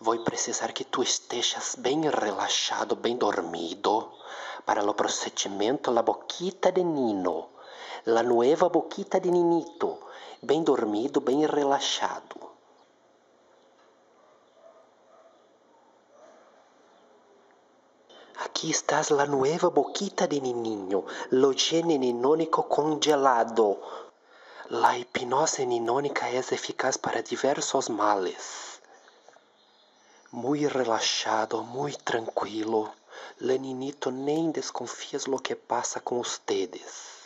vou precisar que tu estejas bem relaxado, bem dormido, para o procedimento la boquita de Nino, la nueva boquita de Ninito, bem dormido, bem relaxado. Aqui estás la nueva boquita de Nininho, lo gene ninônico congelado. La hipnose ninônica é eficaz para diversos males. Muy relaxado, muy tranquilo. Leninito nem desconfias lo que passa com ustedes.